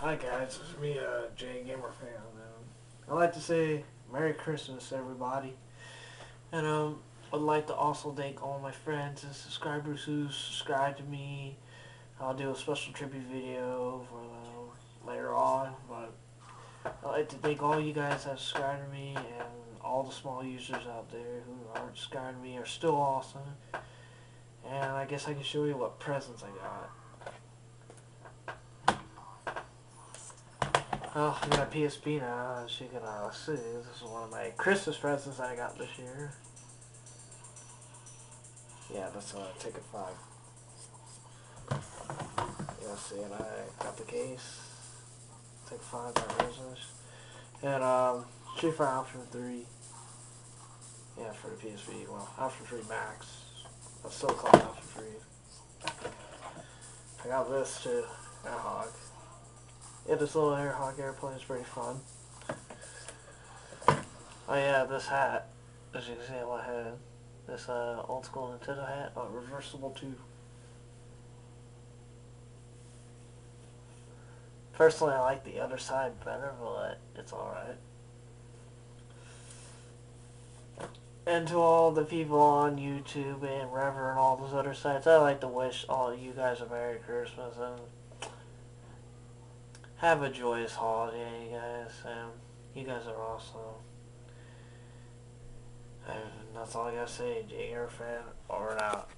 Hi guys, it's me, uh, Jay Gamer Fan. I'd like to say Merry Christmas, everybody. And um, I'd like to also thank all my friends and subscribers who subscribe to me. I'll do a special tribute video for uh, later on, but I'd like to thank all you guys that subscribe to me and all the small users out there who aren't to me are still awesome. And I guess I can show you what presents I got. Oh, I got a PSP now, as you can see. This is one of my Christmas presents I got this year. Yeah, that's uh, Tekken 5. Yeah, see, and I got the case. Tekken 5 by Christmas. And, um, Street Fighter Alpha 3. Yeah, for the PSP. Well, Alpha 3 Max. A so-called Alpha 3. I got this too. Airhawk. Yeah, this little Airhawk airplane is pretty fun. Oh yeah, this hat, as you can see on my head, this uh, old school Nintendo hat, uh, reversible too. Personally, I like the other side better, but it's alright. And to all the people on YouTube and Revver and all those other sites, I'd like to wish all you guys a Merry Christmas and have a joyous holiday, you guys. Um, you guys are awesome. And that's all I gotta say. Jay fan, over and out.